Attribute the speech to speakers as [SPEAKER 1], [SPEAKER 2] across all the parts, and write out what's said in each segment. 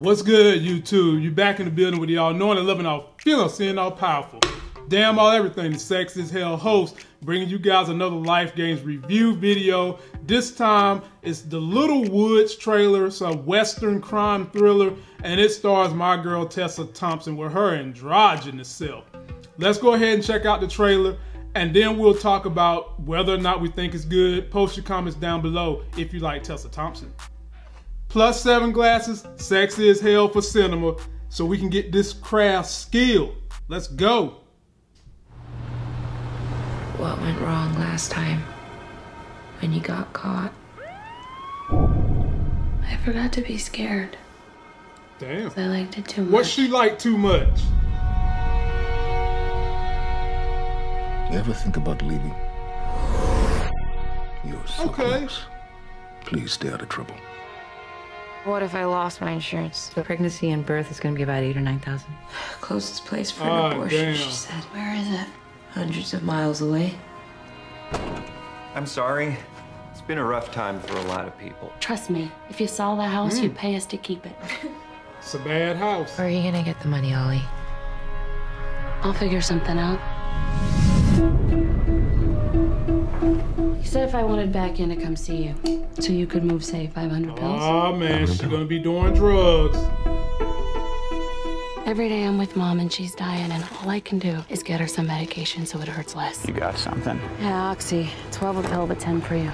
[SPEAKER 1] What's good, YouTube? You back in the building with y'all knowing and loving all feeling, seeing all powerful. Damn all everything, the sex is hell host, bringing you guys another Life Gains review video. This time it's the Little Woods trailer, it's a western crime thriller, and it stars my girl Tessa Thompson with her androgynous self. Let's go ahead and check out the trailer, and then we'll talk about whether or not we think it's good. Post your comments down below if you like Tessa Thompson. Plus seven glasses, sexy as hell for cinema, so we can get this craft skill. Let's go.
[SPEAKER 2] What went wrong last time when you got caught? I forgot to be scared.
[SPEAKER 1] Damn.
[SPEAKER 2] I liked it too much.
[SPEAKER 1] What she like too much?
[SPEAKER 3] You ever think about leaving? You're so
[SPEAKER 1] Okay.
[SPEAKER 3] close. Please stay out of trouble.
[SPEAKER 2] What if I lost my insurance?
[SPEAKER 4] So pregnancy and birth is going to be about eight or nine thousand.
[SPEAKER 2] Closest place for
[SPEAKER 1] Ah,
[SPEAKER 2] an abortion,
[SPEAKER 1] damn.
[SPEAKER 2] she said. Where is it? Hundreds of miles away.
[SPEAKER 5] I'm sorry. It's been a rough time for a lot of people.
[SPEAKER 6] Trust me, if you saw the house,
[SPEAKER 1] Hmm.
[SPEAKER 6] you'd pay us to keep it.
[SPEAKER 1] It's a bad house.
[SPEAKER 2] Where are you gonna get the money, Ollie?
[SPEAKER 6] I'll figure something out. Said if I wanted back in to come see you, so you could move, say, 500 pills.
[SPEAKER 1] Oh man, she's gonna be doing drugs.
[SPEAKER 6] Every day I'm with mom and she's dying, and all I can do is get her some medication so it hurts less.
[SPEAKER 7] You got something.
[SPEAKER 6] Yeah, Oxy. 12 a pill, but 10 for you.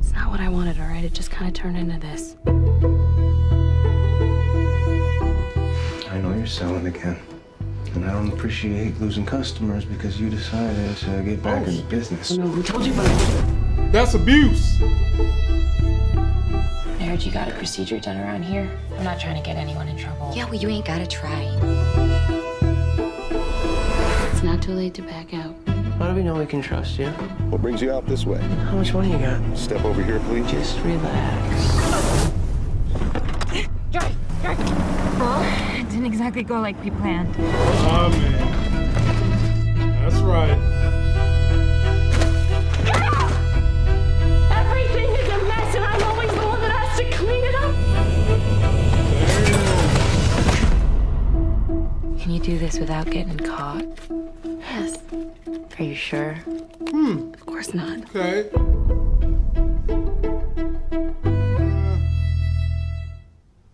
[SPEAKER 6] It's not what I wanted, all right? It just kind of turned into this.
[SPEAKER 8] I know you're selling again. And I don't appreciate losing customers because you decided to get back oh. into business.
[SPEAKER 6] I know who told you, but I
[SPEAKER 1] That's abuse.
[SPEAKER 2] I heard you got a procedure done around here. I'm not trying to get anyone in trouble.
[SPEAKER 9] Yeah, well, you ain't gotta try.
[SPEAKER 6] It's not too late to back out.
[SPEAKER 10] How do we know we can trust you?
[SPEAKER 3] What brings you out this way?
[SPEAKER 10] How much money you got?
[SPEAKER 3] Step over here, please.
[SPEAKER 10] Just relax.
[SPEAKER 9] It didn't exactly go like we planned.
[SPEAKER 1] Oh man. That's right.
[SPEAKER 2] Do this without getting caught?
[SPEAKER 6] Yes.
[SPEAKER 2] Are you sure? Hmm.
[SPEAKER 6] Of course not.
[SPEAKER 1] Okay.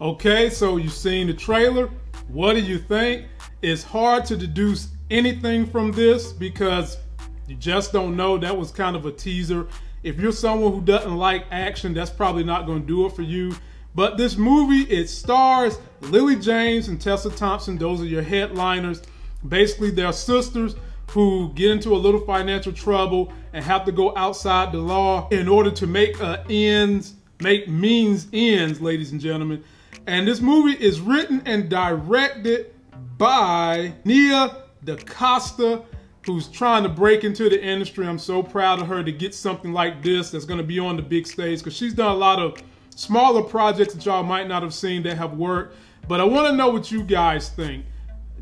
[SPEAKER 1] Okay, so you've seen the trailer. What do you think? It's hard to deduce anything from this because you just don't know. That was kind of a teaser. If you're someone who doesn't like action, that's probably not going to do it for you. But this movie, it stars Lily James and Tessa Thompson. Those are your headliners. Basically, they're sisters who get into a little financial trouble and have to go outside the law in order to make uh, ends, make means ends, ladies and gentlemen. And this movie is written and directed by Nia DaCosta, who's trying to break into the industry. I'm so proud of her to get something like this that's going to be on the big stage because she's done a lot of smaller projects that y'all might not have seen that have worked. But I want to know what you guys think.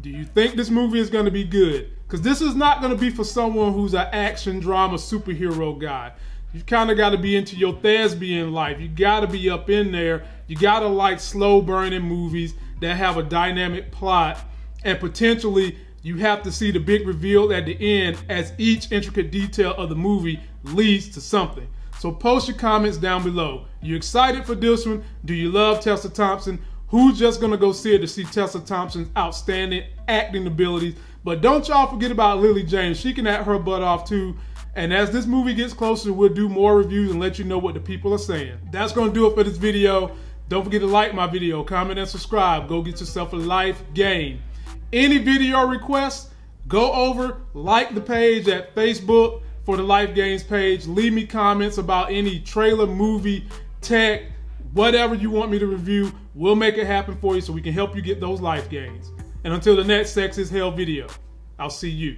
[SPEAKER 1] Do you think this movie is going to be good? Because this is not going to be for someone who's an action drama superhero guy. You kind of got to be into your thespian life. You got to be up in there. You got to like slow burning movies that have a dynamic plot. And potentially, you have to see the big reveal at the end as each intricate detail of the movie leads to something. So post your comments down below. You excited for this one? Do you love Tessa Thompson? Who's just gonna go see it to see Tessa Thompson's outstanding acting abilities? But don't y'all forget about Lily James. She can act her butt off too. And as this movie gets closer, we'll do more reviews and let you know what the people are saying. That's gonna do it for this video. Don't forget to like my video, comment, and subscribe. Go get yourself a life game. Any video requests, go over, like the page at Facebook for the Life Gains page. Leave me comments about any trailer, movie, tech, whatever you want me to review. We'll make it happen for you so we can help you get those life gains. And until the next Sex is Hell video, I'll see you.